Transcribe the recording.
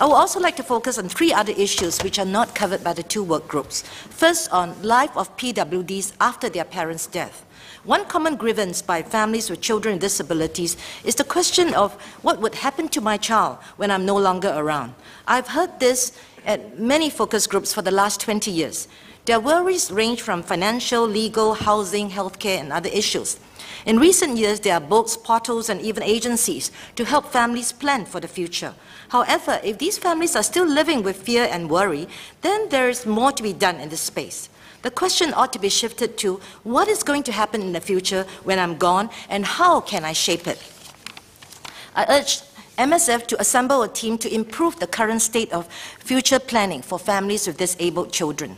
I would also like to focus on three other issues which are not covered by the two work groups. First, on life of PWDs after their parents' death. One common grievance by families with children with disabilities is the question of what would happen to my child when I'm no longer around. I've heard this at many focus groups for the last 20 years. Their worries range from financial, legal, housing, healthcare, and other issues. In recent years, there are books, portals, and even agencies to help families plan for the future. However, if these families are still living with fear and worry, then there is more to be done in this space. The question ought to be shifted to what is going to happen in the future when I'm gone and how can I shape it? I urge MSF to assemble a team to improve the current state of future planning for families with disabled children.